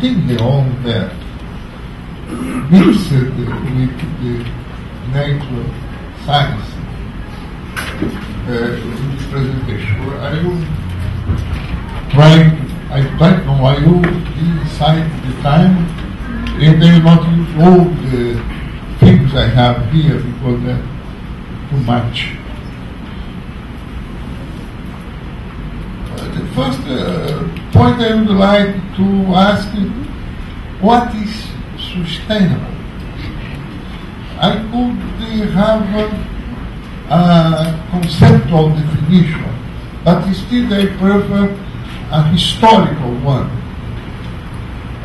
something on that mixed with the natural science uh, in this presentation. I will try, I don't know, I will inside the time and I will not use all the things I have here because they're too much. the first uh, point I would like to ask what is sustainable? I could have a conceptual definition, but still I prefer a historical one.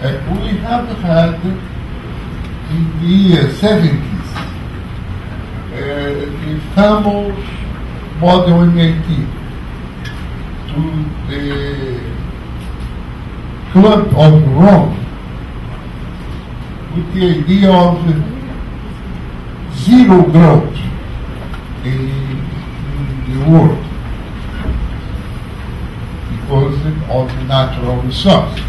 Uh, we have had in the 70s uh, the famous model MIT to the Club of Rome with the idea of zero growth in, the world because of natural resource.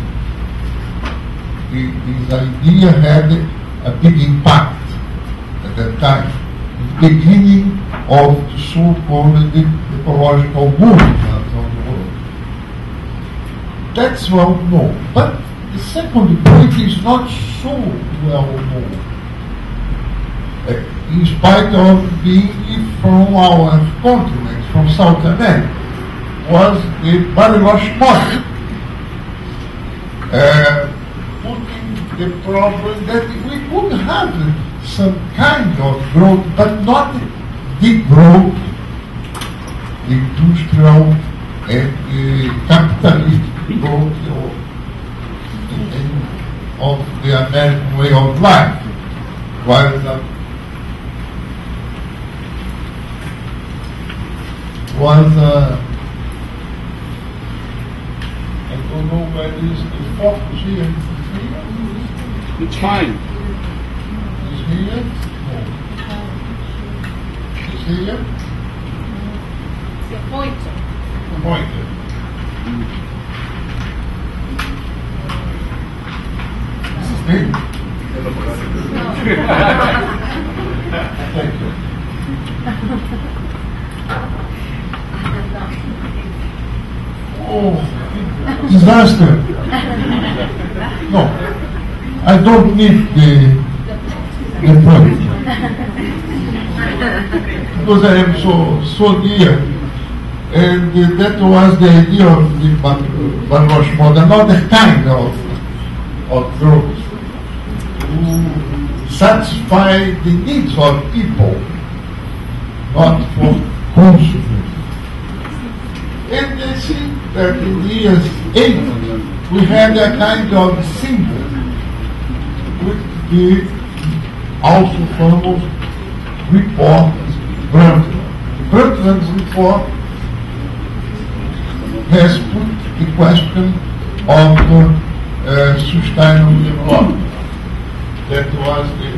This idea had a big impact at that time, the beginning of the so-called ecological movement that's well known. But the second point is not so well known. Uh, in spite of being from our continent, from South America, was the Bariloche model. Uh, putting the problem that we could have some kind of growth, but not the growth, industrial and uh, capitalist growth of the American way of life, while the was uh, I don't know where is the focus here. It's fine. Is here? No. Is here? It's the pointer. Pointer. Thank Oh, disaster. No, I don't need the, the point. Because I am so, so near. And uh, that was the idea of the Bariloche model, another kind of, of growth to satisfy the needs of people, not for consumers. And I see that in the years 80, we had a kind of symbol with the also famous report Brundtland. Brundtland's report has put the question of uh, sustainable development that was the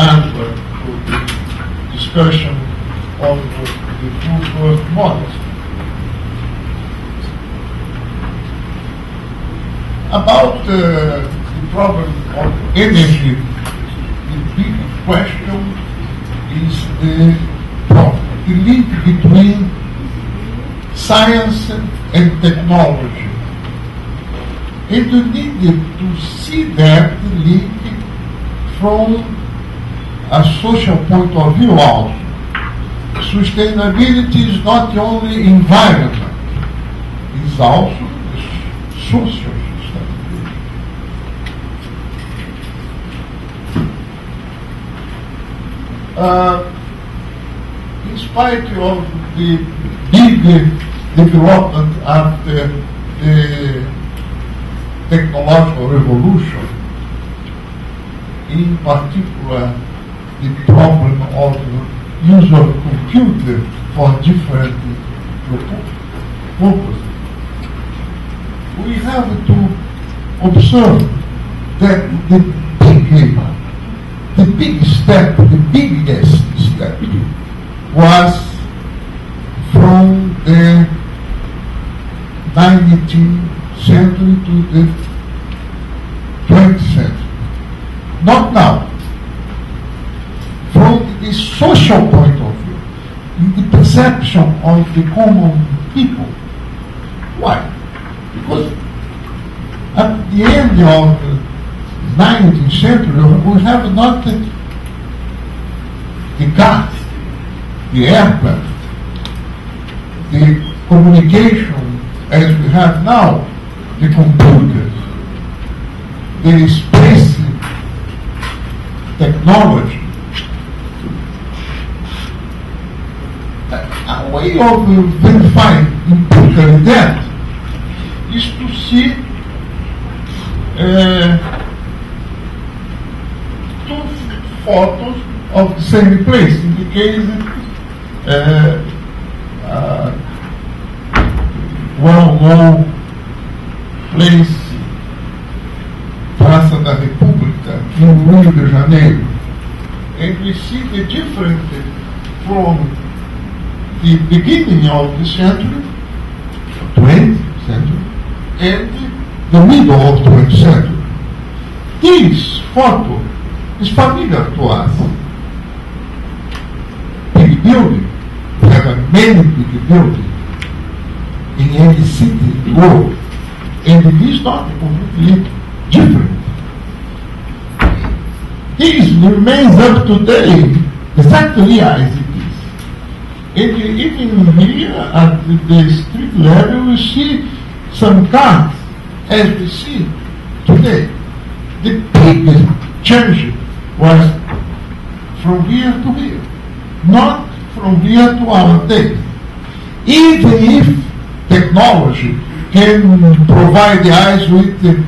answer to the discussion of the two first models. About uh, the problem of energy, the big question is the problem, the link between science and technology. And you need to see that link from a social point of view also. Sustainability is not only environment, it's also social sustainability. Uh, in spite of the big development after the technological revolution, in particular the problem of use of computer for different purposes. We have to observe that the big, the big step, the biggest step was from the 19th century to the 20th century. Not now. From the social point of view, in the perception of the common people. Why? Because at the end of the 19th century, we have not the, the car, the aircraft, the communication as we have now, the computers, the space technology, a way of verifying empirically that is to see uh, two photos of the same place. In the case, uh, uh, well-known place, Praça da República, in Rio de Janeiro. And we see the difference from the beginning of the century, 20th century, and the middle of 20th century. This photo is familiar to us. Big building, we have many big buildings in any city in the world, and it is not completely different. This remains up to today exactly as it is. And even here at the street level, we see some cars as we see today. The biggest change was from here to here, not from here to our day. Even if technology can provide the eyes with the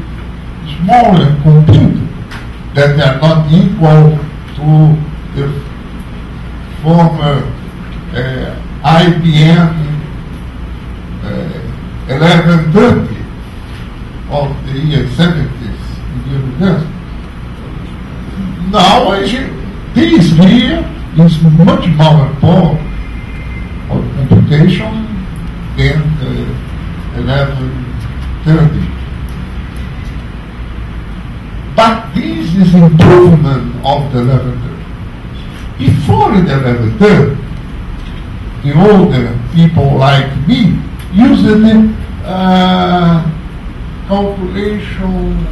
smaller computer that they are not equal to the former uh, IBM uh, 1130 of the year 70s in. Now, this here is much more important of computation than uh, 1130. But this is improvement of the 1130. Before the 1130, the older people like me used the uh, calculation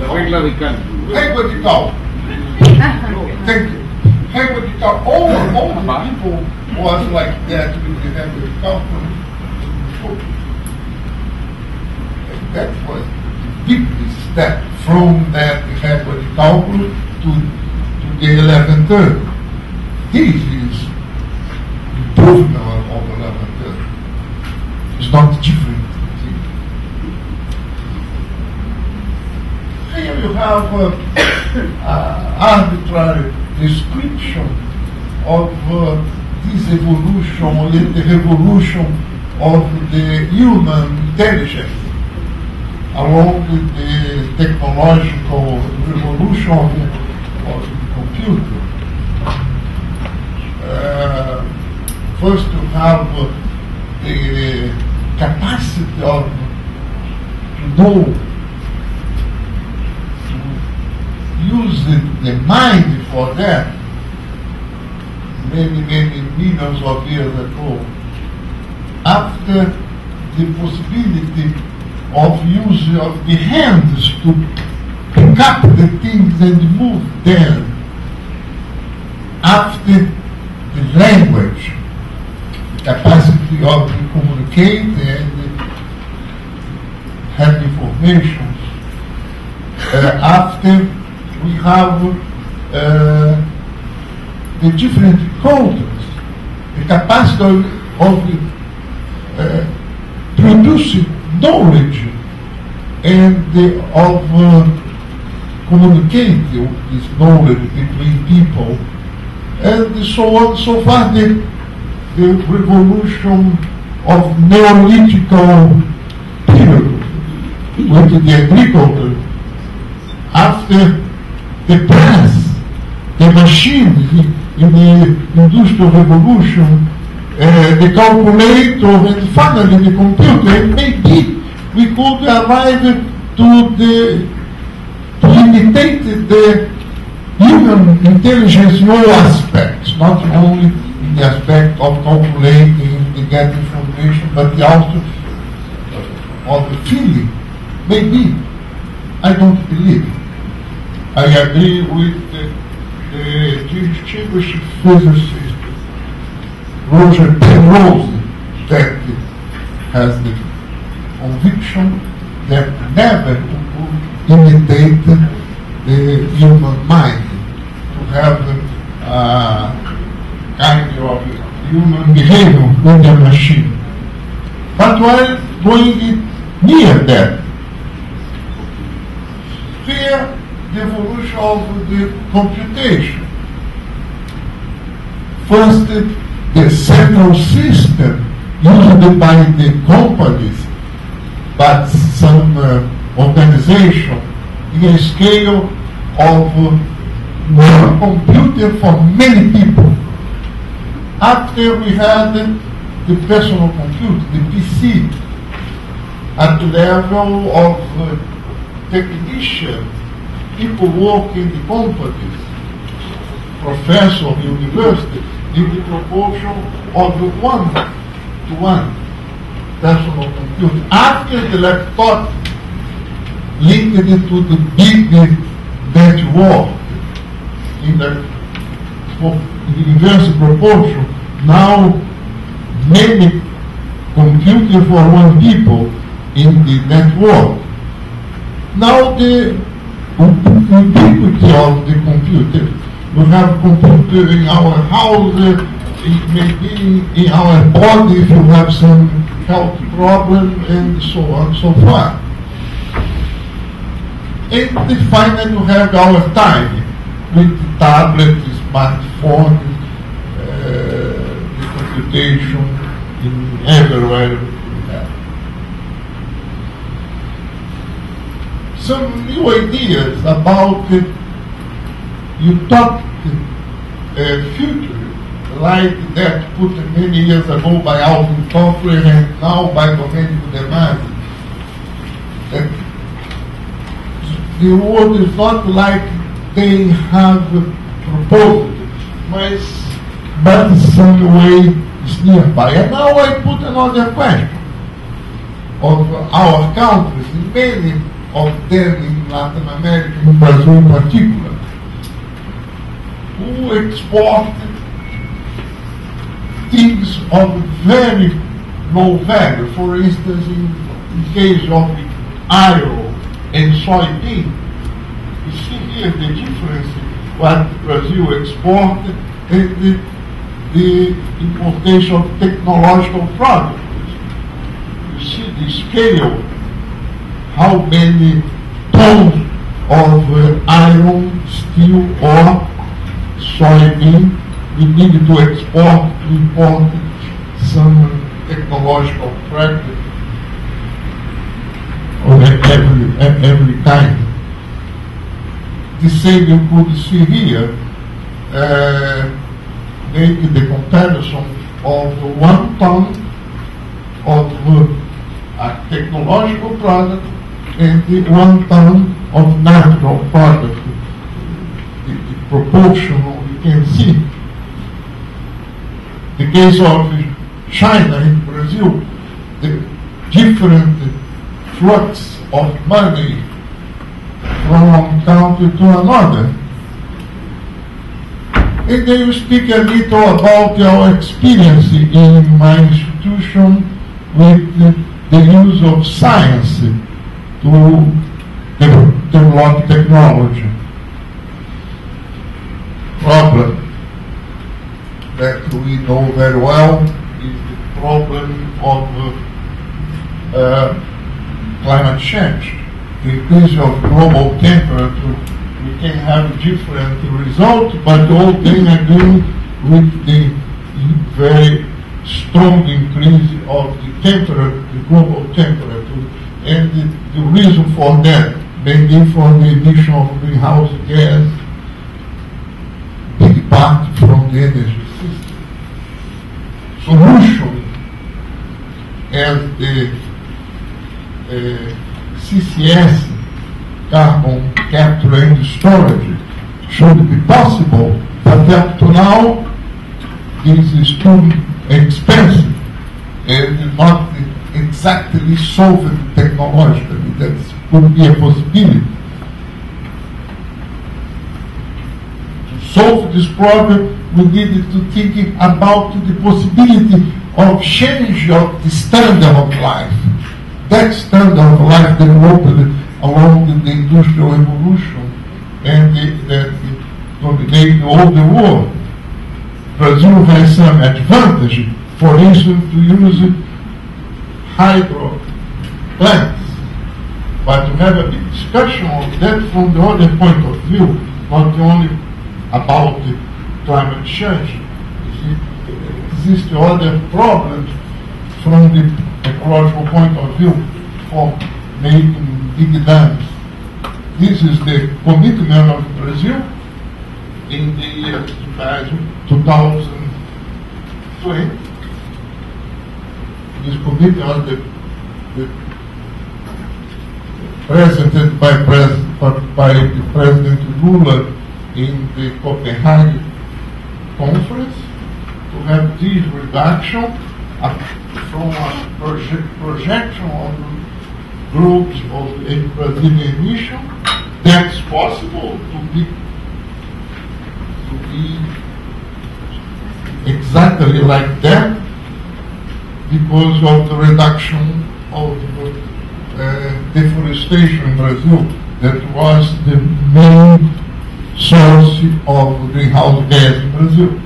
La regla de cálculo. Thank you. Régua de cálculo. All, all the people was like that with the régua de cálculo. That was big step from that régua de cálculo to, to the 1130. This is the improvement of, of 1130. It's not different. Here you have uh, arbitrary description of uh, this evolution, the revolution of the human intelligence along with the technological revolution of the, computer. Uh, first to have the capacity of to know use the, the mind for that many, many millions of years ago. After the possibility of use of the hands to pick up the things and move them. After the language, the capacity of to communicate and have information. Uh, after we have uh, the different cultures, the capacity of, of uh, producing knowledge and of uh, communicating this knowledge between people, and so on, so far the, the revolution of Neolithical period with the agriculture. After the press, the machine in the industrial revolution uh, the calculator, and finally the computer, and maybe we could arrive to the to imitate the human intelligence in all aspects, not only in the aspect of calculating, to get information, but the also of the feeling. Maybe. I don't believe. I agree with the, the distinguished physicist Roger Penrose that has the conviction that never to imitate the human mind, to have a kind of human behavior in the machine. But while going near that, fear the evolution of the computation. First, the central system used by the companies, but some uh, organization in a scale of uh, computer for many people. After we had the personal computer, the PC, at the level of uh, technician, people work in the companies, professor of in the proportion of one to one personal computer. After the laptop linked it to the big network in the, in the inverse proportion, now many computers for one people in the network. Now the ubiquity of the computer. We have computer in our house, it may be in our body if you have some health problem and so on so forth. And finally we have our time with tablet, smartphone, uh, computation in everywhere we have. Some new ideas about the utopic uh, future like that put many years ago by Alvin Toffler and now by Domenico De Masi. The world is not like they have proposed, but, but some way is nearby. And now I put another question of our countries, many of them in Latin America, in Brazil in particular, who export things of very low value. For instance, in, in case of iron and soybean, you see here the difference what Brazil exported and the, the importation of technological products. You see the scale, how many tons of uh, iron, steel, or we need to export, import some technological practice of every, every kind. The same you could see here, make the comparison of one ton of a technological product and the one ton of natural product. The, the proportion you can see. The case of China and Brazil, the different flux of money from one country to another. And then you speak a little about our experience in my institution with the, the use of science to develop technology. Problem that we know very well is the problem of uh, climate change. The increase of global temperature, we can have different results, but all things are doing with the very strong increase of the temperature, the global temperature, and the, the reason for that, mainly for the emission of greenhouse gas, big part from the energy solution as the uh, CCS, carbon capture and storage, should be possible, but up to now, this is too expensive and not exactly solved technologically. That could be a possibility. Solve this problem, we needed to think about the possibility of change of the standard of life. That standard of life developed along the industrial revolution and that dominated all the world. Brazil has some advantage, for instance, to use hydro plants. But to have a discussion of that from the other point of view, not only about the climate change. Exist other problems from the ecological point of view for making big dams. This is the commitment of Brazil in the year 2020. This commitment the, the presented by, pres, by President Lula in the Copenhagen conference to have this reduction from a proje projection of groups of Brazilian emission that's possible to be to be exactly like that because of the reduction of uh, deforestation in Brazil. That was the main source of greenhouse gas in Brazil.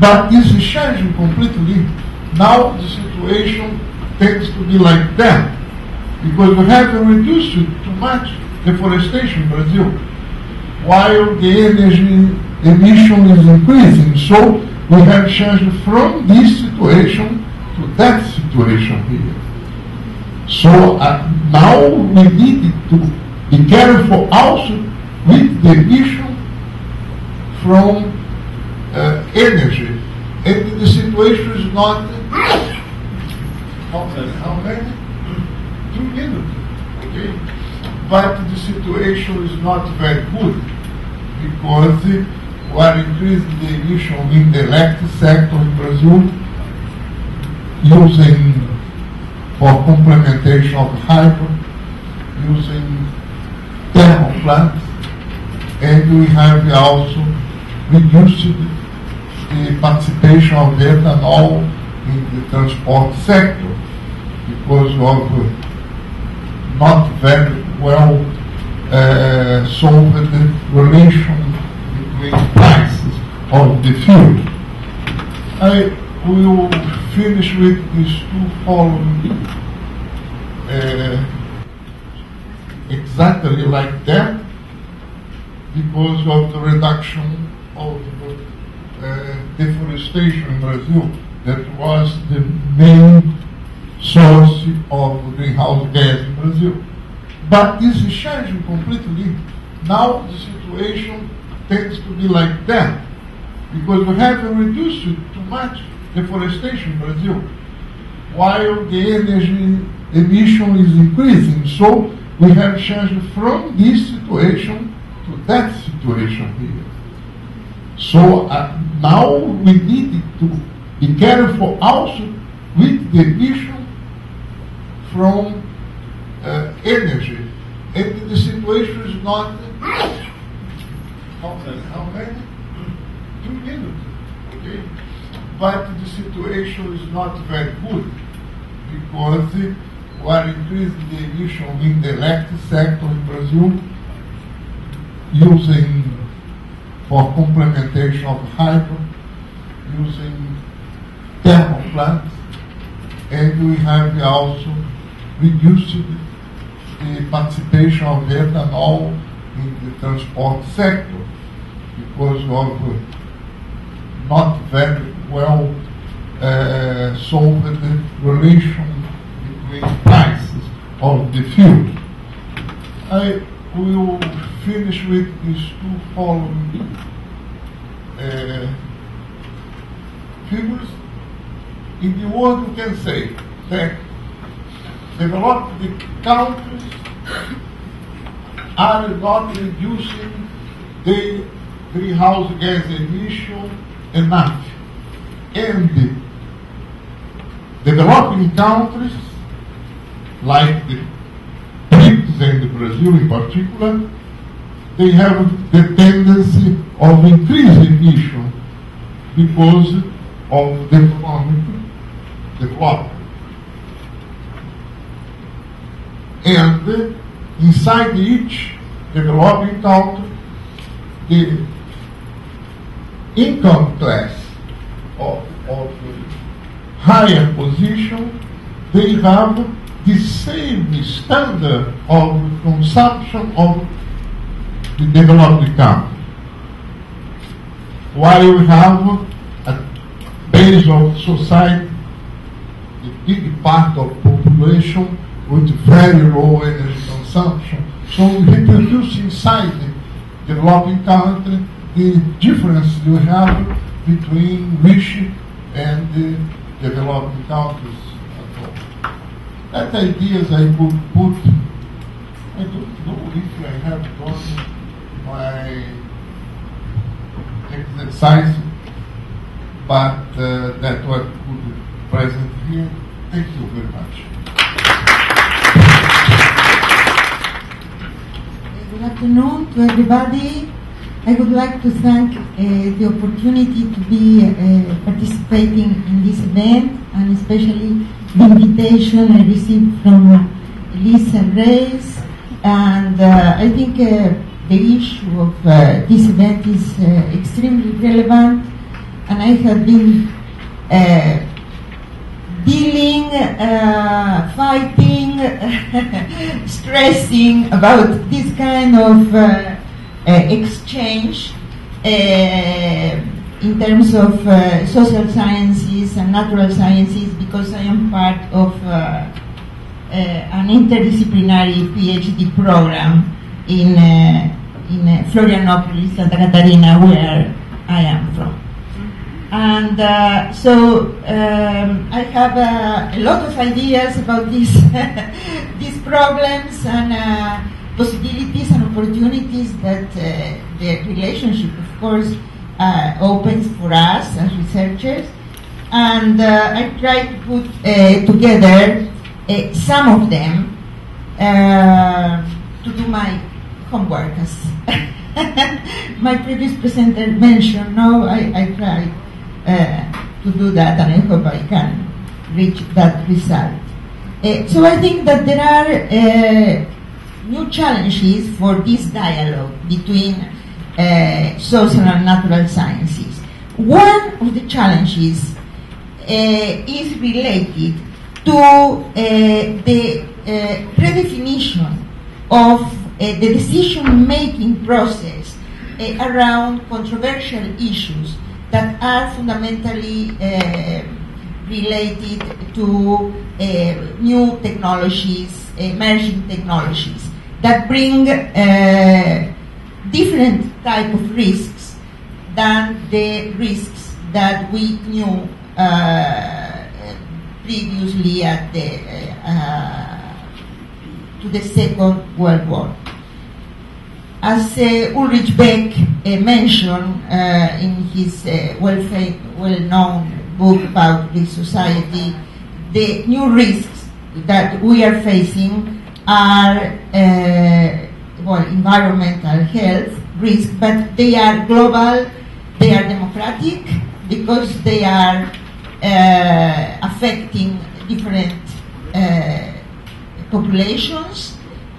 But is changing completely. Now the situation tends to be like that because we have reduced too much deforestation in Brazil while the energy emission is increasing. So we have changed from this situation to that situation here. So uh, now we need to be careful also with the issue from uh, energy. And the situation is not how many? Two minutes. Okay? But the situation is not very good because we are increasing the emission in the electric sector in Brazil using for complementation of hydro, using thermal plants, and we have also reduced the participation of ethanol in the transport sector because of not very well uh, solved relation between prices of the fuel. I will finish with these two following uh, exactly like that because of the reduction of uh, deforestation in Brazil that was the main source of greenhouse gas in Brazil. But this is changing completely. Now the situation tends to be like that because we have reduced too much deforestation in Brazil while the energy emission is increasing. So we have changed from this situation to that situation here. So uh, now we need to be careful also with the issue from uh, energy. And the situation is not? How many? Two minutes. Okay? But the situation is not very good because we are increasing the emission in the electric sector in Brazil using for complementation of hydro, using thermal plants, and we have also reduced the participation of ethanol in the transport sector because of not very well uh, solved relation between prices of the fuel. I will finish with these two following uh, figures. in the world you can say that developed countries are not reducing their greenhouse gas emission enough. And developing countries, like the and Brazil in particular, they have the tendency of increasing issue because of the economic. And inside each developing country, the income class of, of higher position, they have the same standard of consumption of the developed country. While we have a base of society, a big part of population with very low energy consumption. So we produce inside the developing country the difference you have between rich and the developing countries That ideas I could put, I don't know if I have done my exercise, but uh, that what could present here. Thank you very much. Good afternoon to everybody. I would like to thank uh, the opportunity to be uh, participating in this event and especially the invitation I received from Lisa Reyes. And uh, I think uh, the issue of uh, this event is uh, extremely relevant and I have been dealing, uh, fighting, stressing about this kind of uh, uh, exchange in terms of social sciences and natural sciences because I am part of an interdisciplinary PhD program in, in Florianopolis, Santa Catarina, where I am from. And uh, so um, I have uh, a lot of ideas about these these problems and uh, possibilities and opportunities that uh, the relationship, of course, uh, opens for us as researchers. And uh, I try to put together some of them to do my homework, as my previous presenter mentioned. No, I, I try uh, to do that, and I hope I can reach that result. Uh, so I think that there are uh, new challenges for this dialogue between uh, social and natural sciences. One of the challenges uh, is related to uh, the redefinition of the decision-making process around controversial issues that are fundamentally uh, related to uh, new technologies, emerging technologies that bring different type of risks than the risks that we knew uh, previously at the uh, to the Second World War. As uh, Ulrich Beck uh, mentioned uh, in his well-known book about this society, the new risks that we are facing are well, environmental health risks, but they are global, they are democratic, because they are uh, affecting different uh, populations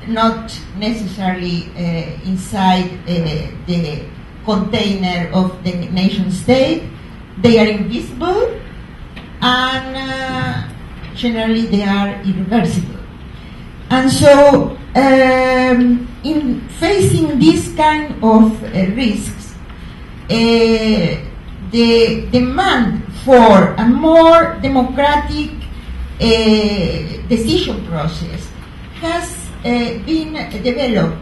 not necessarily uh, inside uh, the container of the nation state. They are invisible and uh, generally they are irreversible. And so, um, in facing this kind of uh, risks, uh, the demand for a more democratic decision process has uh, been developed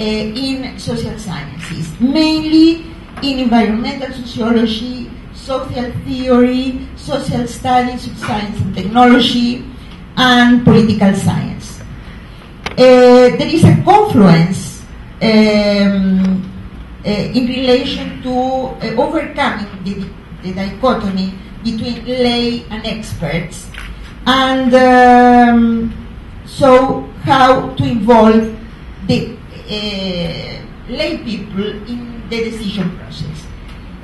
uh, in social sciences, mainly in environmental sociology, social theory, social studies of science and technology, and political science. Uh, there is a confluence um, uh, in relation to uh, overcoming the, the dichotomy between lay and experts, and um, so how to involve the uh, lay people in the decision process.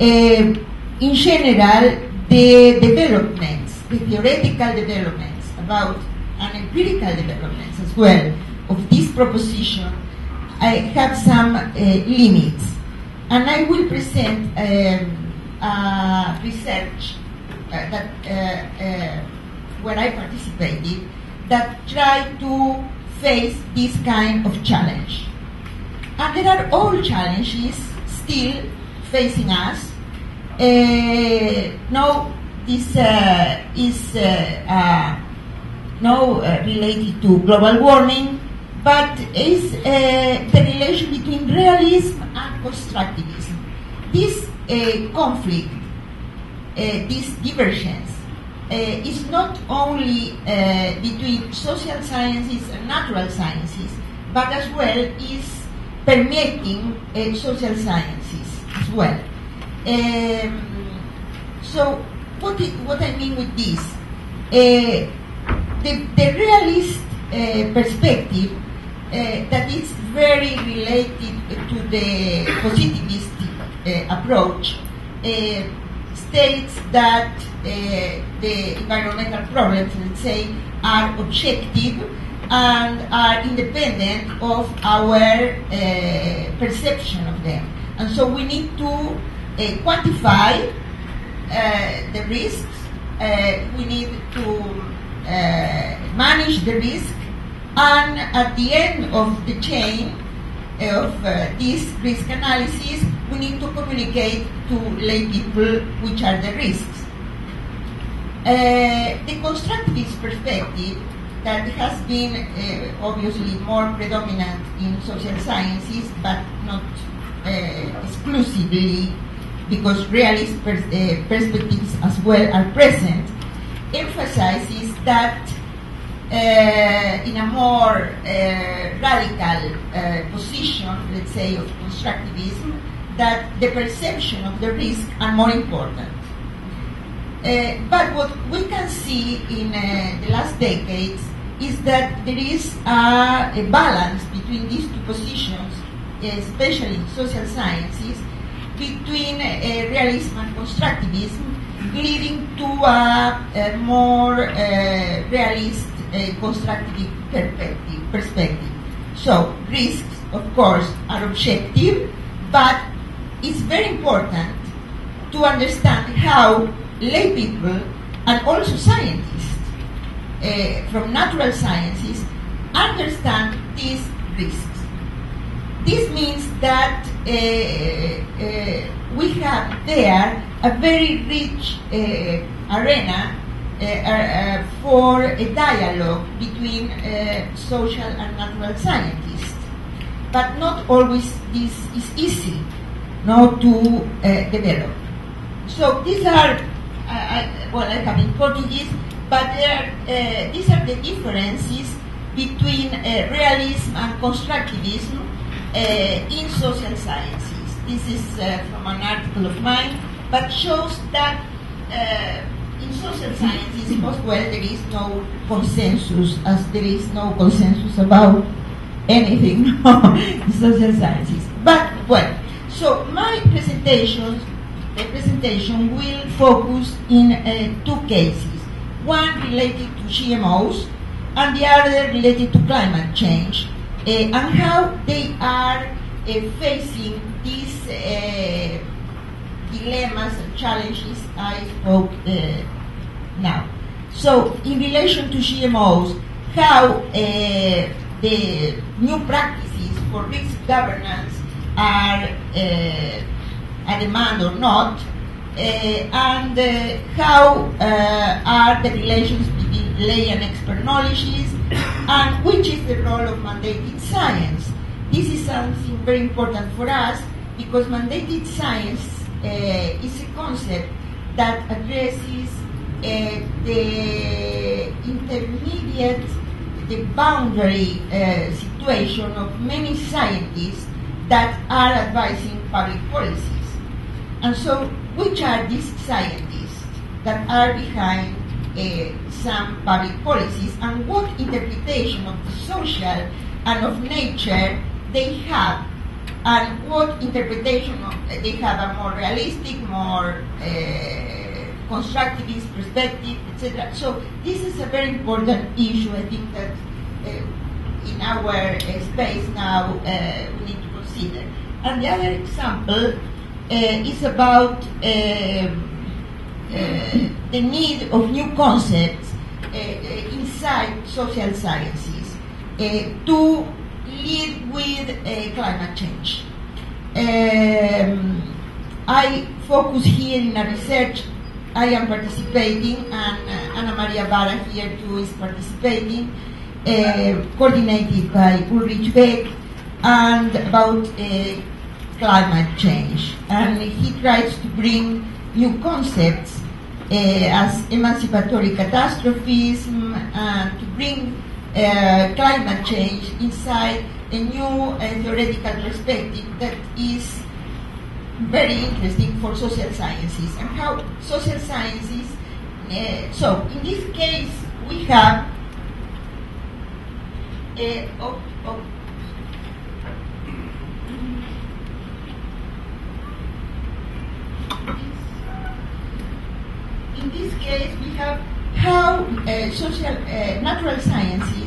Uh, in general, the developments, the theoretical developments about and empirical developments as well of this proposition I have some uh, limits. And I will present um, research uh, that uh, uh, where I participated that try to face this kind of challenge. And there are all challenges still facing us. Uh, no, this uh, is uh, uh, no uh, related to global warming, but is uh, the relation between realism and constructivism. This conflict, this divergence, is not only uh, between social sciences and natural sciences, but as well is permeating uh, social sciences as well. Um, so, what, i- what I mean with this? Uh, the, the realist uh, perspective uh, that is very related to the positivistic uh, approach uh, states that uh, the environmental problems, let's say, are objective and are independent of our uh, perception of them. And so we need to uh, quantify the risks. We need to manage the risk, and at the end of the chain of uh, this risk analysis, we need to communicate to lay people which are the risks. Uh, the constructivist perspective that has been uh, obviously more predominant in social sciences, but not uh, exclusively because realist pers- uh, perspectives as well are present, emphasizes that in a more uh, radical uh, position, let's say, of constructivism, that the perception of the risk are more important. Uh, but what we can see in uh, the last decades is that there is a, a balance between these two positions, especially in social sciences, between uh, realism and constructivism, leading to a, a more uh, realist constructive perspective. So risks, of course, are objective, but it's very important to understand how lay people and also scientists uh, from natural sciences understand these risks. This means that uh, uh, we have there a very rich arena uh, for a dialogue between social and natural scientists. But not always this is easy no, to develop. So these are, I, well, I have in Portuguese, but there, uh, these are the differences between uh, realism and constructivism uh, in social sciences. This is uh, from an article of mine, but shows that in social sciences, as well, there is no consensus, as there is no consensus about anything in social sciences. But, well, so my presentation, the presentation will focus in uh, two cases. One related to GMOs and the other related to climate change uh, and how they are uh, facing this uh, dilemmas and challenges I spoke uh, now. So in relation to GMOs, how uh, the new practices for risk governance are uh, a demand or not, uh, and uh, how uh, are the relations between lay and expert knowledges, and which is the role of mandated science. This is something very important for us because mandated science is a concept that addresses uh, the intermediate, the boundary uh, situation of many scientists that are advising public policies. And so, which are these scientists that are behind uh, some public policies and what interpretation of the social and of nature they have and what interpretation they have a more realistic, more uh, constructivist perspective, etc. So this is a very important issue. I think that uh, in our uh, space now we need to consider. And the other example is about the need of new concepts inside social sciences to lead with uh, climate change. Um, I focus here in a research I am participating, and uh, Ana Maria Vara here too is participating, uh, coordinated by Ulrich Beck, and about uh, climate change. And he tries to bring new concepts uh, as emancipatory catastrophism and to bring uh, climate change inside a new uh, theoretical perspective that is very interesting for social sciences and how social sciences. Uh, so in this case, we have. Oh, oh, in this case, we have how uh, social uh, natural sciences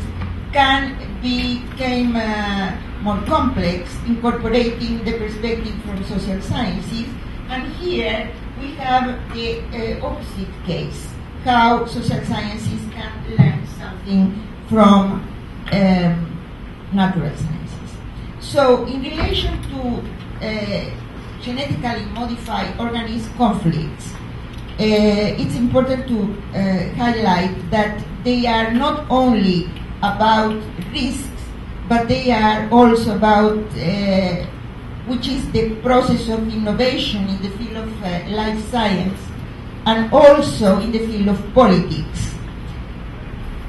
can become uh, more complex, incorporating the perspective from social sciences. And here we have the uh, opposite case, how social sciences can learn something from um, natural sciences. So in relation to uh, genetically modified organism conflicts, uh, it's important to uh, highlight that they are not only about risks, but they are also about uh, which is the process of innovation in the field of uh, life science and also in the field of politics.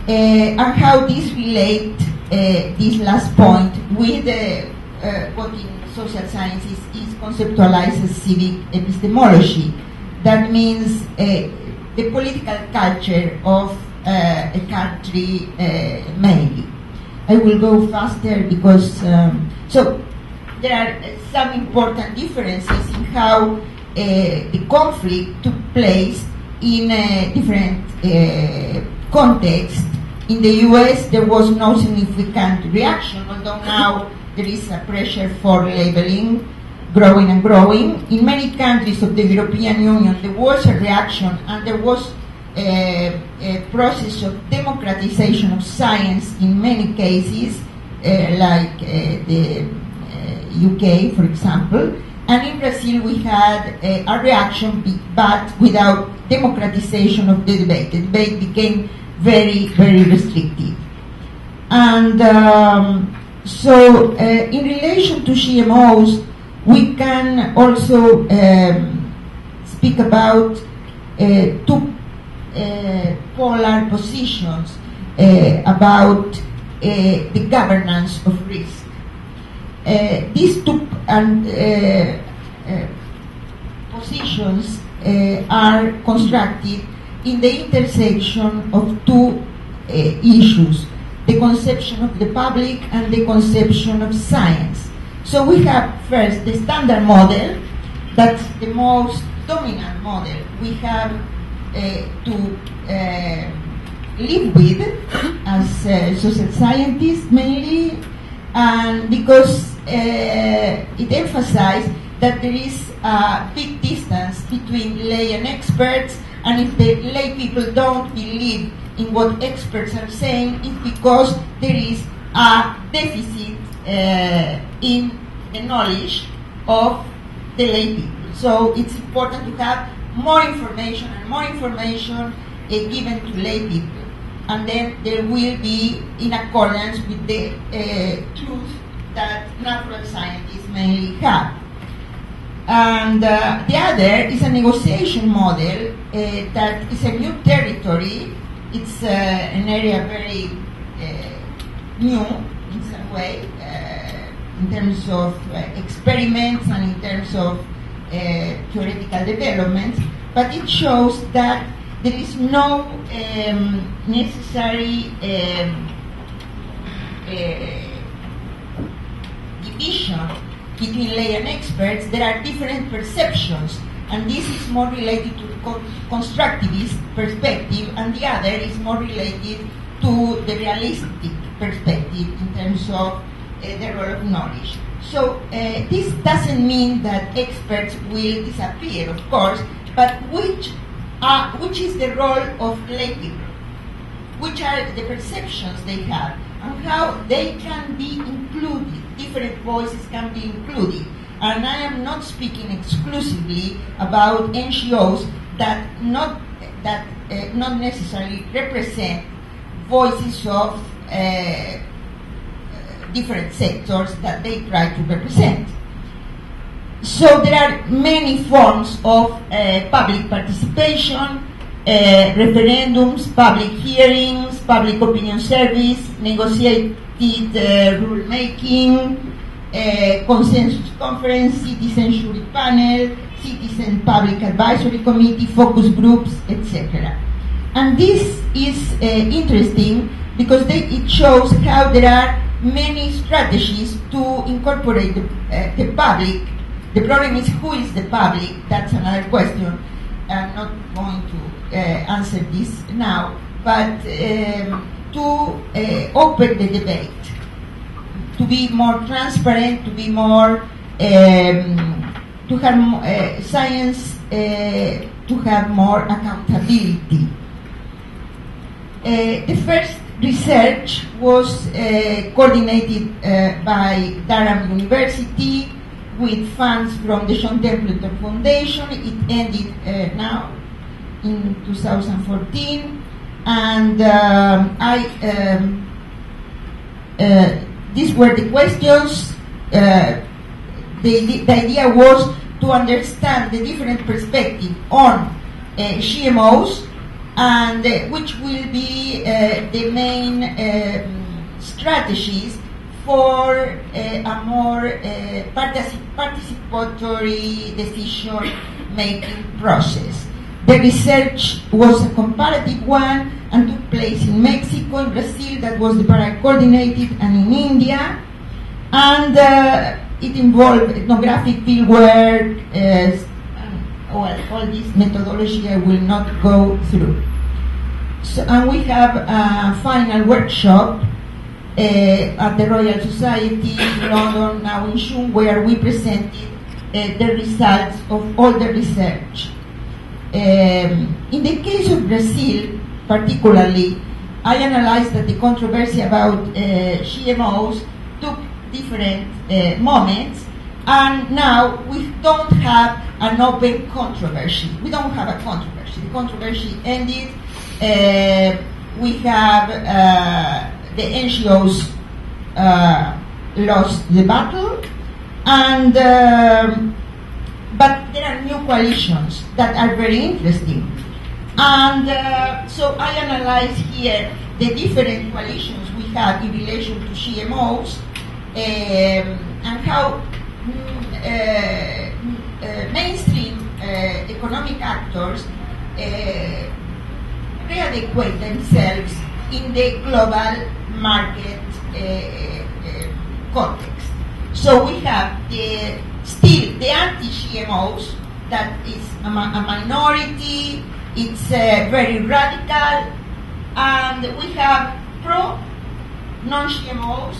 Uh, and how this relate uh, this last point with what in social sciences is conceptualized as civic epistemology that means uh, the political culture of uh, a country uh, mainly. I will go faster because um, so there are some important differences in how uh, the conflict took place in a different uh, context. In the U.S., there was no significant reaction, although now there is a pressure for labeling growing and growing. In many countries of the European Union, there was a reaction and there was process of democratization of science in many cases, uh, like the UK, for example. And in Brazil, we had a, a reaction, but without democratization of the debate. The debate became very, very restrictive. And um, so, uh, in relation to GMOs, we can also um, speak about uh, two polar positions uh, about uh, the governance of risk. Uh, these two uh, positions are constructed in the intersection of two issues the conception of the public and the conception of science. So we have first the standard model, that's the most dominant model we have uh, to uh, live with as uh, social scientists mainly, and because uh, it emphasized that there is a big distance between lay and experts, and if the lay people don't believe in what experts are saying, it's because there is a deficit uh, in the knowledge of the lay people. So it's important to have more information and more information given to lay people. And then there will be in accordance with the uh, truth that natural scientists mainly have. And uh, the other is a negotiation model uh, that is a new territory. It's an area very new in some way, in terms of experiments and in terms of theoretical developments, but it shows that there is no um, necessary um, division between lay and experts, there are different perceptions, and this is more related to the constructivist perspective, and the other is more related to the realistic perspective in terms of uh, the role of knowledge. So uh, this doesn't mean that experts will disappear, of course, but which are, which is the role of lay people? Which are the perceptions they have? and how they can be included, different voices can be included. And I am not speaking exclusively about NGOs that not that uh, not necessarily represent voices of uh, different sectors that they try to represent. So there are many forms of uh, public participation, uh, referendums, public hearings, public opinion service, negotiated uh, rulemaking, uh, consensus conference, citizen jury panel, citizen public advisory committee, focus groups, etc. And this is uh, interesting because they, it shows how there are many strategies to incorporate the, uh, the public. The problem is who is the public? That's another question. I'm not going to uh, answer this now, but um, to uh, open the debate, to be more transparent, to be more, um, to have uh, science, to have more accountability. the first research was uh, coordinated uh, by Durham University with funds from the John Templeton Foundation. It ended uh, now in 2014, and um, I um, uh, these were the questions. Uh, the, the idea was to understand the different perspective on uh, GMOs and uh, which will be uh, the main um, strategies for uh, a more particip participatory decision making process. The research was a comparative one and took place in Mexico, in Brazil, that was the para coordinated, and in India. And uh, it involved ethnographic fieldwork, uh, well, all this methodology I will not go through. So, and we have a final workshop uh, at the Royal Society in London now in June where we presented uh, the results of all the research. Um, in the case of Brazil, particularly, I analyzed that the controversy about uh, GMOs took different uh, moments, and now we don't have an open controversy. We don't have a controversy. The controversy ended. Uh, we have uh, the NGOs uh, lost the battle, and um, but there are new coalitions that are very interesting. And uh, so I analyze here the different coalitions we have in relation to GMOs um, and how mm, uh, uh, mainstream economic actors readequate themselves in the global market uh, context. So we have the Still, the anti-GMOs, that is a, a minority, it's uh, very radical, and we have pro non-GMOs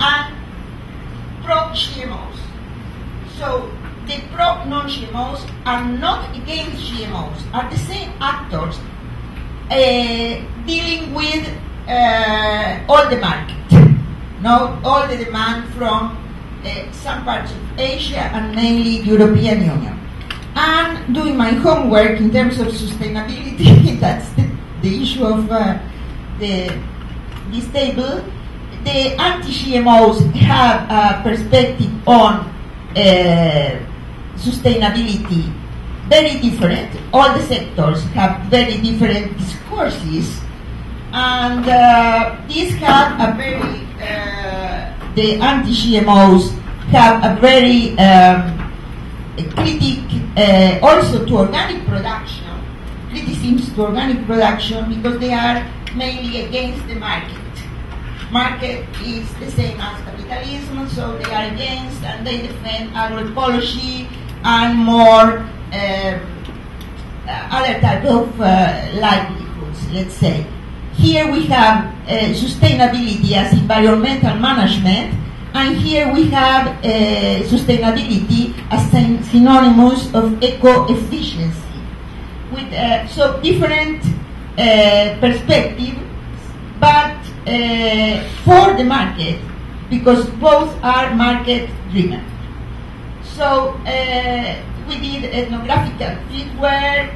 and pro-GMOs. So the pro non-GMOs are not against GMOs, are the same actors dealing with uh, all the market, no, all the demand from uh, some parts of Asia and mainly European Union. And doing my homework in terms of sustainability, that's the, the issue of uh, the, this table, the anti-GMOs have a perspective on uh, sustainability very different. All the sectors have very different discourses, and uh, these have a very uh, the anti-GMOs have a very um, critic uh, also to organic production, criticisms to organic production because they are mainly against the market. Market is the same as capitalism, so they are against and they defend agroecology and more other type of livelihoods, let's say. Here we have uh, sustainability as environmental management, and here we have uh, sustainability as syn- synonymous of eco-efficiency. With uh, so different perspectives, but for the market, because both are market driven. So uh, we did ethnographical fieldwork.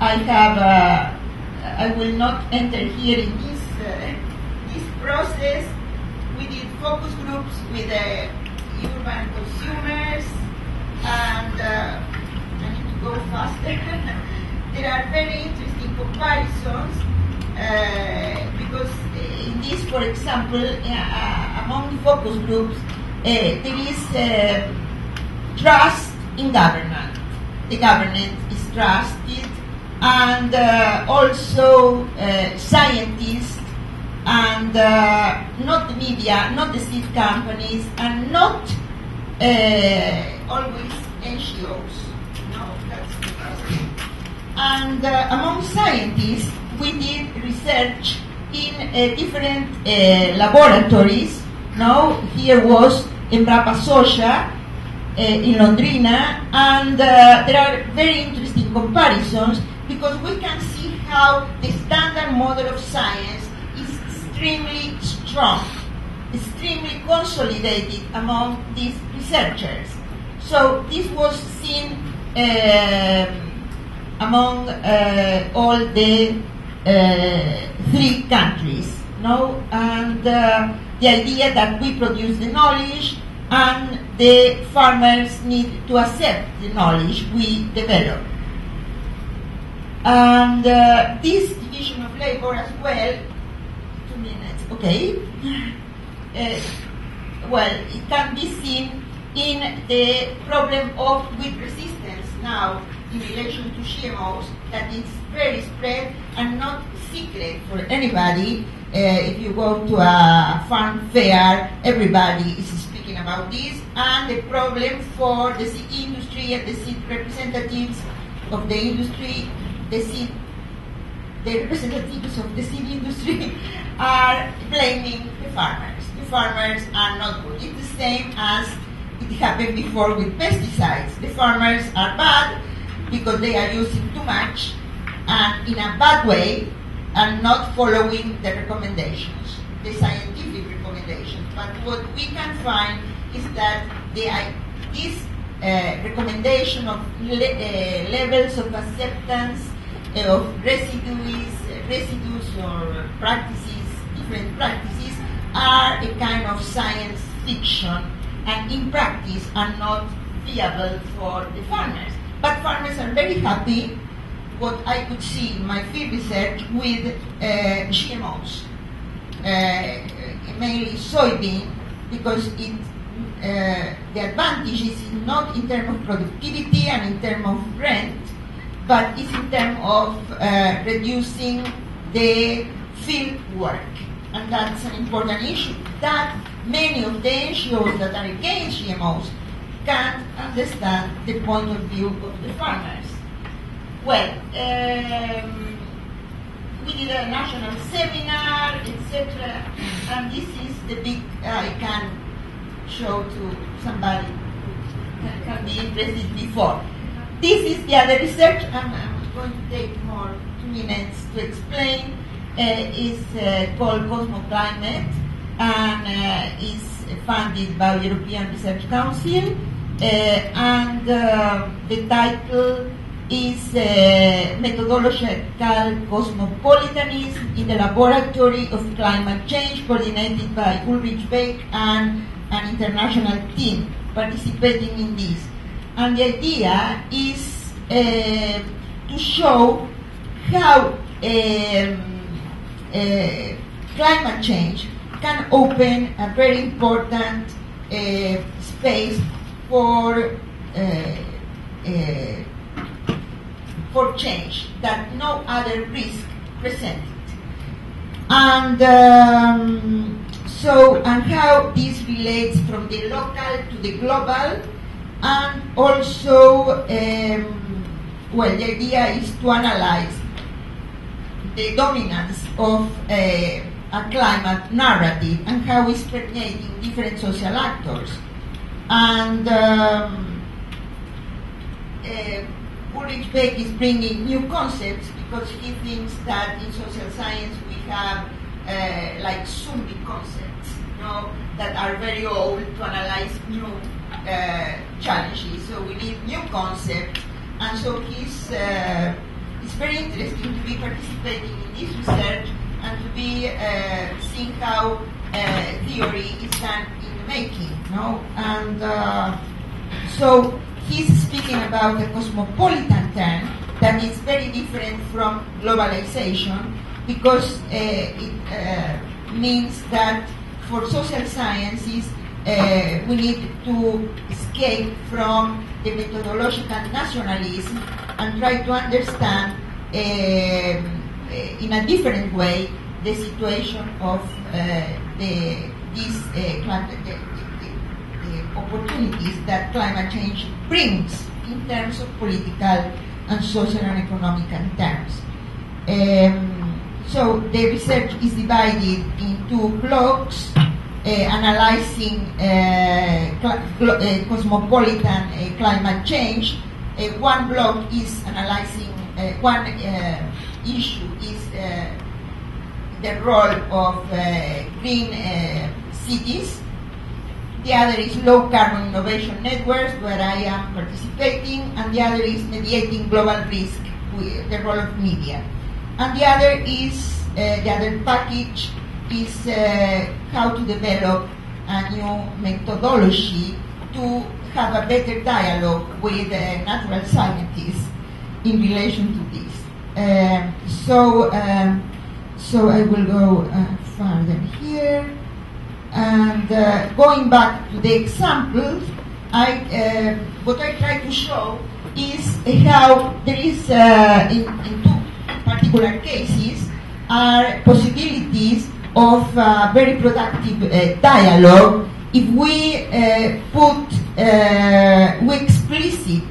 I have. Uh, I will not enter here in this uh, this process. We did focus groups with uh, urban consumers, and uh, I need to go faster. there are very interesting comparisons uh, because in this, for example, uh, among the focus groups, uh, there is uh, trust in government. The government is trusted, and uh, also uh, scientists, and uh, not the media, not the seed companies, and not uh, always NGOs. No, that's the. And uh, among scientists, we did research in uh, different laboratories. Now, here was Embrapa uh, in Londrina, and uh, there are very interesting comparisons because we can see how the standard model of science is extremely strong, extremely consolidated among these researchers. So this was seen um, among uh, all the uh, three countries, no, and uh, the idea that we produce the knowledge and the farmers need to accept the knowledge we develop. And uh, this division of labor as well, two minutes, okay. Uh, well, it can be seen in the problem of weed resistance now in relation to GMOs, that it's very spread and not secret for anybody. Uh, if you go to a farm fair, everybody is about this, and the problem for the seed industry and the seed representatives of the industry, the seed, the representatives of the seed industry are blaming the farmers. The farmers are not good. It's the same as it happened before with pesticides. The farmers are bad because they are using too much and in a bad way and not following the recommendations, the scientific recommendations. But what we can find is that the, this uh, recommendation of le- uh, levels of acceptance uh, of residues, residues or practices, different practices, are a kind of science fiction and in practice are not viable for the farmers. But farmers are very happy, what I could see in my field research, with uh, GMOs, uh, mainly soybean, because it, uh, the advantage is not in terms of productivity and in terms of rent, but it's in terms of uh, reducing the field work. And that's an important issue. That many of the NGOs that are against GMOs can't understand the point of view of the farmers. Well, um, we did a national seminar, etc. And this is the big I can show to somebody who can, be interested before. This is the other research. I'm, I'm going to take more two minutes to explain. Uh, is uh, called Cosmoclimate and uh, is funded by European Research Council. Uh, and uh, the title is uh, Methodological Cosmopolitanism in the Laboratory of Climate Change, coordinated by Ulrich Beck and an international team participating in this. and the idea is uh, to show how um, climate change can open a very important uh, space for for change that no other risk presented. And um, so, and how this relates from the local to the global, and also, um, well, the idea is to analyze the dominance of uh, a climate narrative and how it's permeating different social actors. And um, uh, Ulrich Beck is bringing new concepts because he thinks that in social science we have uh, like zombie concepts, you know, that are very old to analyze new uh, challenges. So we need new concepts, and so he's uh, it's very interesting to be participating in this research and to be uh, seeing how uh, theory is done in the making, you know, and uh, so he's speaking about a cosmopolitan term that is very different from globalization because uh, it uh, means that for social sciences uh, we need to escape from the methodological nationalism and try to understand um, uh, in a different way the situation of uh, the, these uh, the, the, the opportunities that climate change brings in terms of political and social and economical terms. Um, so the research is divided into blocks uh, analyzing uh, cosmopolitan climate change. One block is analyzing one issue is the role of green cities the other is low carbon innovation networks, where I am participating, and the other is mediating global risk, the role of media. And the other is, uh, the other package is uh, how to develop a new methodology to have a better dialogue with uh, natural scientists in relation to this. Um, so, um, so I will go uh, further here. And uh, going back to the examples, I, uh, what I try to show is how there is, uh, in, in, particular cases, are possibilities of uh, very productive uh, dialogue if we uh, put, we explicit,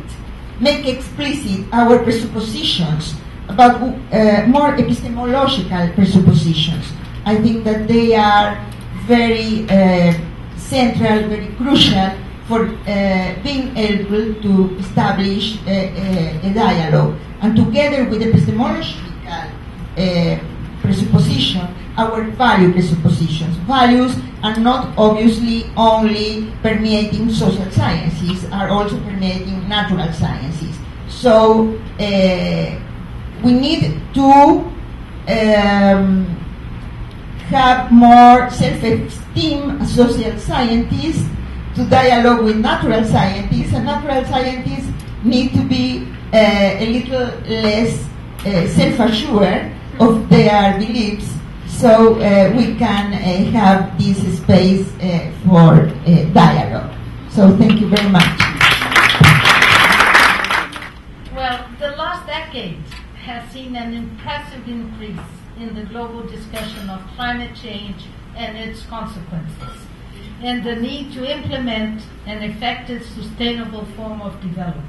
make explicit our presuppositions about more epistemological presuppositions. I think that they are very uh, central, very crucial for uh, being able to establish a, a, a, dialogue. And together with epistemological uh, presupposition, our value presuppositions. Values are not obviously only permeating social sciences, are also permeating natural sciences. So uh, we need to um, have more self-esteem as social scientists to dialogue with natural scientists, and natural scientists need to be uh, a little less uh, self-assured of their beliefs so uh, we can uh, have this space uh, for uh, dialogue. So thank you very much. Well, the last decade has seen an impressive increase in the global discussion of climate change and its consequences, and the need to implement an effective, sustainable form of development.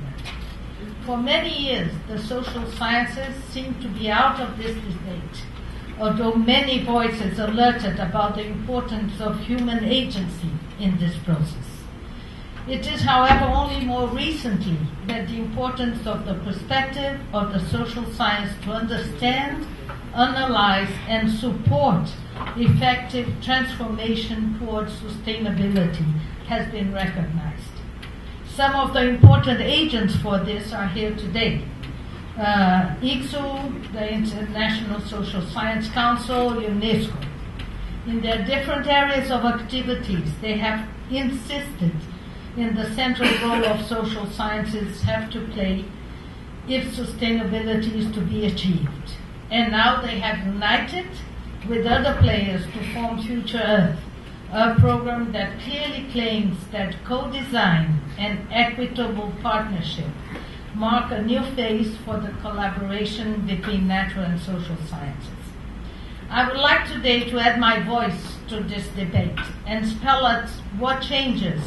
For many years, the social sciences seemed to be out of this debate, although many voices alerted about the importance of human agency in this process. It is, however, only more recently that the importance of the perspective of the social science to understand analyze, and support effective transformation towards sustainability has been recognized. Some of the important agents for this are here today. Uh, ICSO, the International Social Science Council, UNESCO. In their different areas of activities, they have insisted in the central role of social sciences have to play if sustainability is to be achieved. And now they have united with other players to form Future Earth, a program that clearly claims that co-design and equitable partnership mark a new phase for the collaboration between natural and social sciences. I would like today to add my voice to this debate and spell out what changes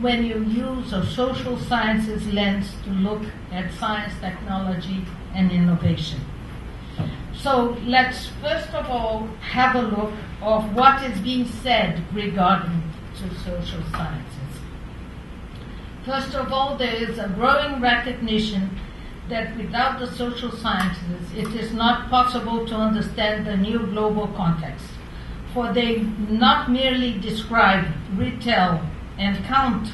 when you use a social sciences lens to look at science, technology, and innovation. So let's first of all have a look of what is being said regarding to social sciences. First of all, there is a growing recognition that without the social sciences, it is not possible to understand the new global context. For they not merely describe, retell, and count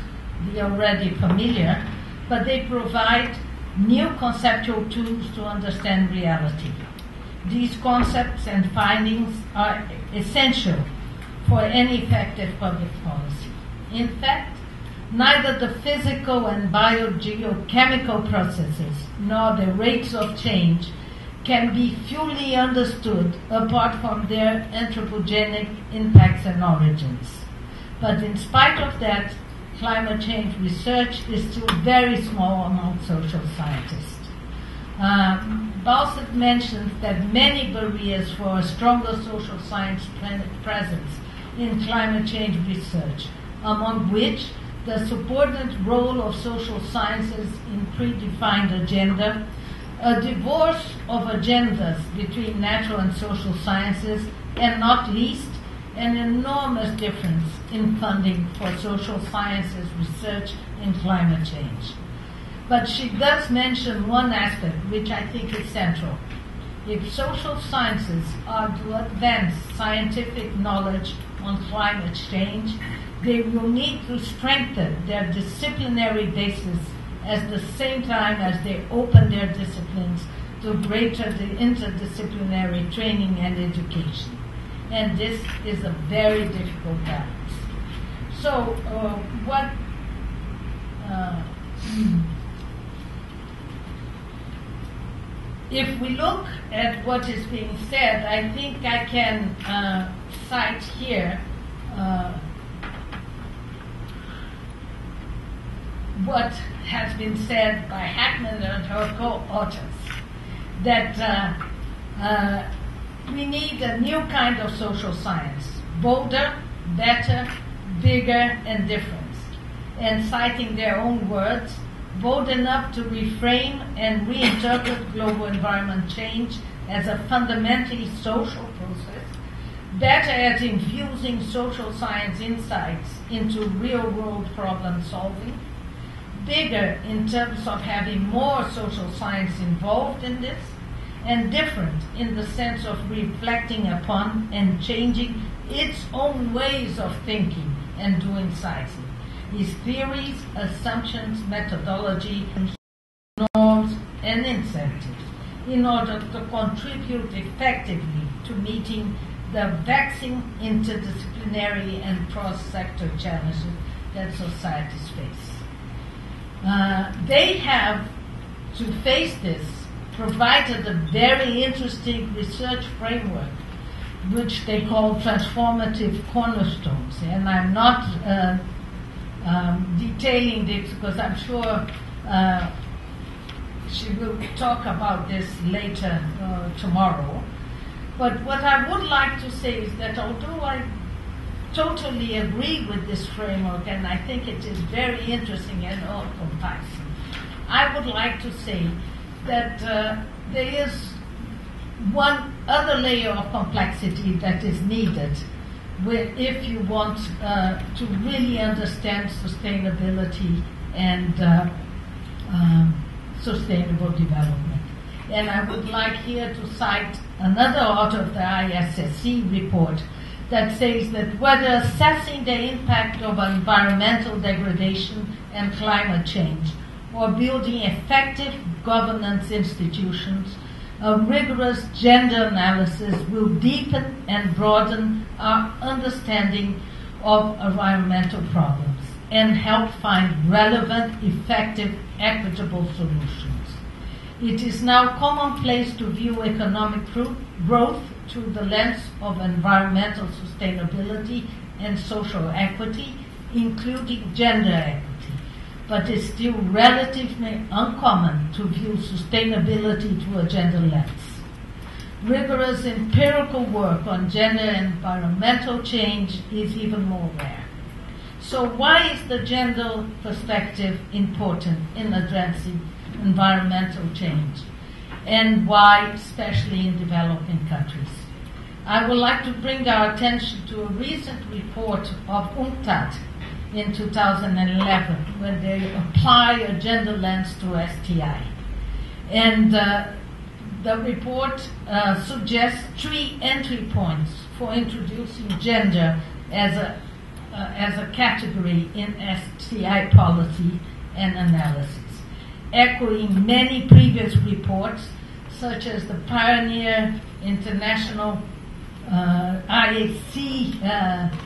the already familiar, but they provide new conceptual tools to understand reality. These concepts and findings are essential for any effective public policy. In fact, neither the physical and biogeochemical processes nor the rates of change can be fully understood apart from their anthropogenic impacts and origins. But in spite of that, climate change research is still very small among social scientists. Um, Balsett mentioned that many barriers for a stronger social science presence in climate change research, among which the subordinate role of social sciences in predefined agenda, a divorce of agendas between natural and social sciences, and not least, an enormous difference in funding for social sciences research in climate change. But she does mention one aspect which I think is central. If social sciences are to advance scientific knowledge on climate change, they will need to strengthen their disciplinary basis at the same time as they open their disciplines to greater interdisciplinary training and education. And this is a very difficult balance. So, uh, what uh, if we look at what is being said, I think I can uh, cite here uh, what has been said by Hackmann and her co-authors, that uh, uh, we need a new kind of social science, bolder, better, bigger, and different. And citing their own words, bold enough to reframe and reinterpret global environment change as a fundamentally social process, better at infusing social science insights into real world problem solving, bigger in terms of having more social science involved in this, and different in the sense of reflecting upon and changing its own ways of thinking and doing science. Its theories, assumptions, methodology, norms, and incentives in order to contribute effectively to meeting the vexing interdisciplinary and cross-sector challenges that societies face. Uh, they have to face this provided a very interesting research framework, which they call transformative cornerstones. And I'm not uh, um, detailing this because I'm sure uh, she will talk about this later uh, tomorrow. But what I would like to say is that although I totally agree with this framework and I think it is very interesting and all comprising, I would like to say that uh, there is one other layer of complexity that is needed if you want uh, to really understand sustainability and uh, um, sustainable development. And I would like here to cite another author of the ISSC report that says that whether assessing the impact of environmental degradation and climate change or building effective governance institutions, a rigorous gender analysis will deepen and broaden our understanding of environmental problems. and help find relevant, effective, equitable solutions. It is now commonplace to view economic growth through the lens of environmental sustainability and social equity, including gender equity. But it's still relatively uncommon to view sustainability through a gender lens. Rigorous empirical work on gender and environmental change is even more rare. So, why is the gender perspective important in addressing environmental change? And why, especially in developing countries? I would like to bring our attention to a recent report of UNCTAD in 2011 when they apply a gender lens to STI. And uh, the report uh, suggests three entry points for introducing gender as a, uh, as a category in STI policy and analysis. Echoing many previous reports, such as the Pioneer International uh, IAC uh,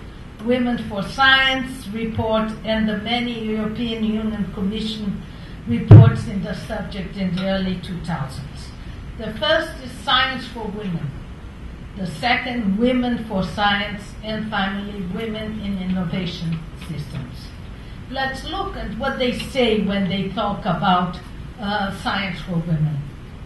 Women for Science report and the many European Union Commission reports in the subject in the early 2000s. The first is Science for Women. The second, Women for Science, and finally, Women in Innovation Systems. Let's look at what they say when they talk about uh, science for women.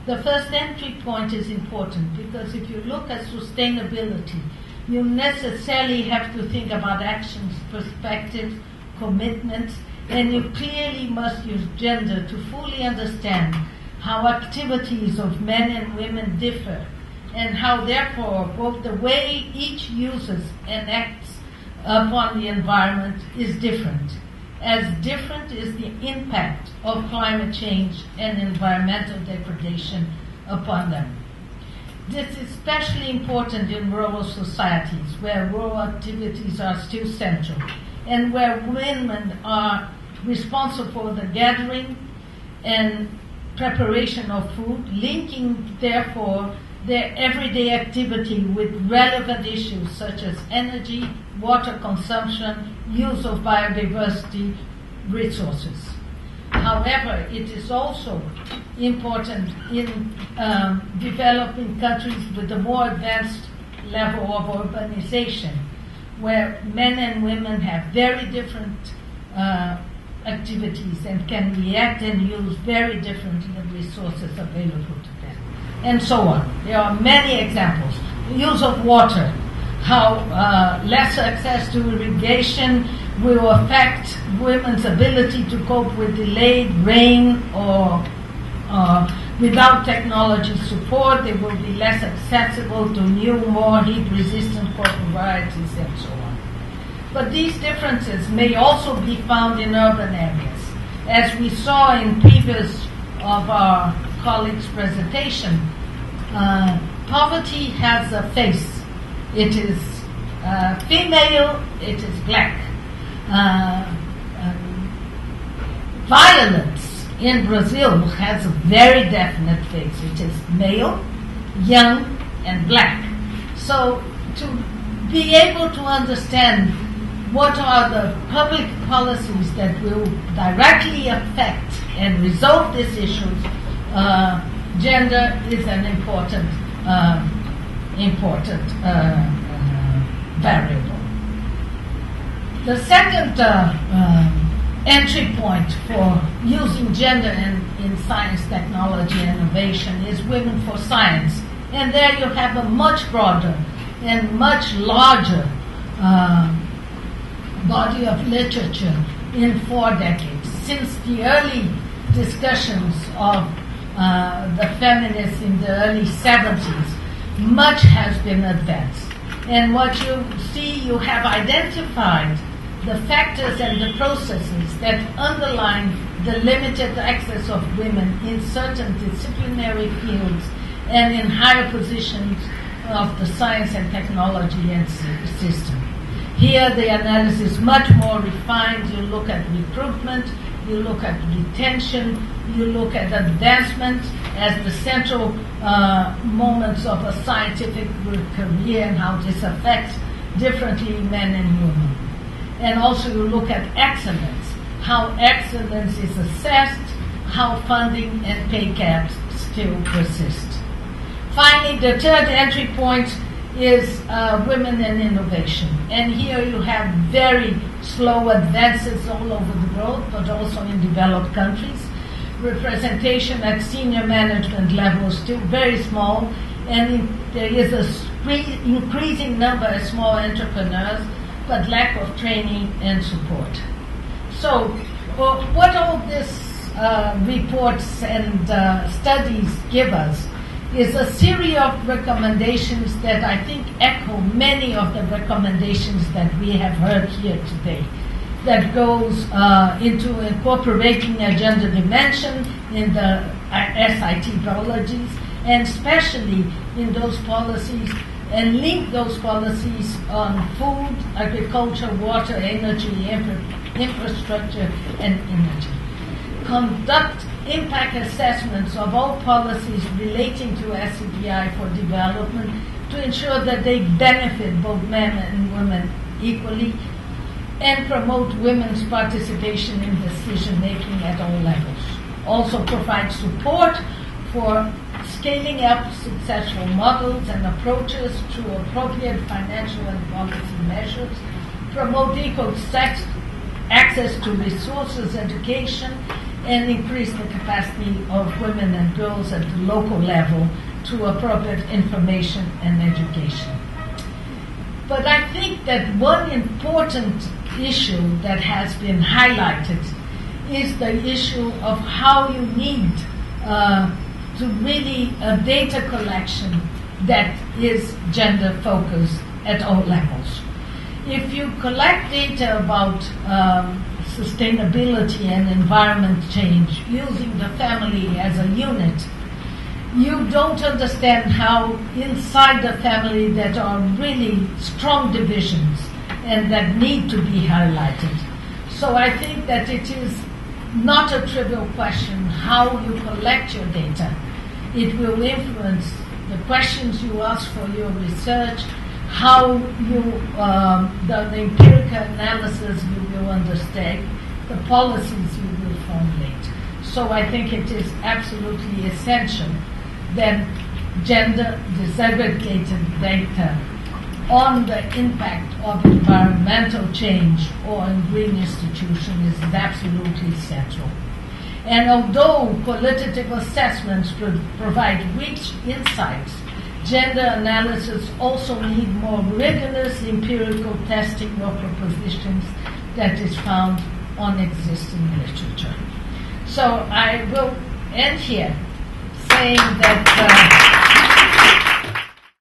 The first entry point is important because if you look at sustainability, you necessarily have to think about actions, perspectives, commitments, and you clearly must use gender to fully understand how activities of men and women differ, and how therefore both the way each uses and acts upon the environment is different. As different is the impact of climate change and environmental degradation upon them. This is especially important in rural societies where rural activities are still central and where women are responsible for the gathering and preparation of food, linking therefore their everyday activity with relevant issues such as energy, water consumption, use of biodiversity resources. However, it is also important in um, developing countries with a more advanced level of urbanization, where men and women have very different uh, activities and can react and use very different resources available to them, and so on. There are many examples. The use of water, how uh, less access to irrigation will affect women's ability to cope with delayed rain or uh, without technology support, they will be less accessible to new, more heat-resistant crop varieties and so on. But these differences may also be found in urban areas. As we saw in previous of our colleagues' presentation, uh, poverty has a face. It is uh, female, it is black. Uh, um, violence in Brazil has a very definite face. which is male, young, and black. So to be able to understand what are the public policies that will directly affect and resolve these issues, uh, gender is an important, uh, important uh variable. The second uh, um, entry point for using gender in, in science, technology, and innovation is Women for Science. And there you have a much broader and much larger uh, body of literature in four decades. Since the early discussions of uh, the feminists in the early 70s, much has been advanced. And what you see, you have identified the factors and the processes that underline the limited access of women in certain disciplinary fields and in higher positions of the science and technology and system. Here the analysis is much more refined. You look at recruitment, you look at retention, you look at advancement as the central uh, moments of a scientific career and how this affects differently men and women. And also you look at excellence, how excellence is assessed, how funding and pay gaps still persist. Finally, the third entry point is uh, women and innovation. And here you have very slow advances all over the world, but also in developed countries. Representation at senior management level is still very small, and there is a increasing number of small entrepreneurs, but lack of training and support. So, well, what all these uh, reports and uh, studies give us is a series of recommendations that I think echo many of the recommendations that we have heard here today. That goes uh, into incorporating a gender dimension in the uh, SIT policies, and especially in those policies, and link those policies on food, agriculture, water, energy, infra- infrastructure, and energy. Conduct impact assessments of all policies relating to SCDI for development to ensure that they benefit both men and women equally and promote women's participation in decision making at all levels. Also provide support for scaling up successful models and approaches through appropriate financial and policy measures, promote equal sex access to resources, education, and increase the capacity of women and girls at the local level to appropriate information and education. But I think that one important issue that has been highlighted is the issue of how you need uh, to really a data collection that is gender focused at all levels. If you collect data about um, sustainability and environment change using the family as a unit, you don't understand how inside the family there are really strong divisions and that need to be highlighted. So I think that it is not a trivial question how you collect your data. It will influence the questions you ask for your research, how you, um, the, the empirical analysis you will undertake, the policies you will formulate. So I think it is absolutely essential that gender disaggregated data on the impact of environmental change or in green institution is absolutely central. And although qualitative assessments pro- provide rich insights, gender analysis also need more rigorous empirical testing of propositions that is found on existing literature. So I will end here saying that. Uh,